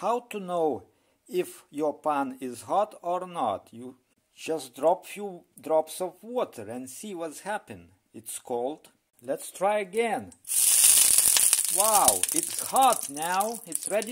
How to know if your pan is hot or not? You just drop few drops of water and see what's happening. It's cold. Let's try again. Wow, it's hot now. It's ready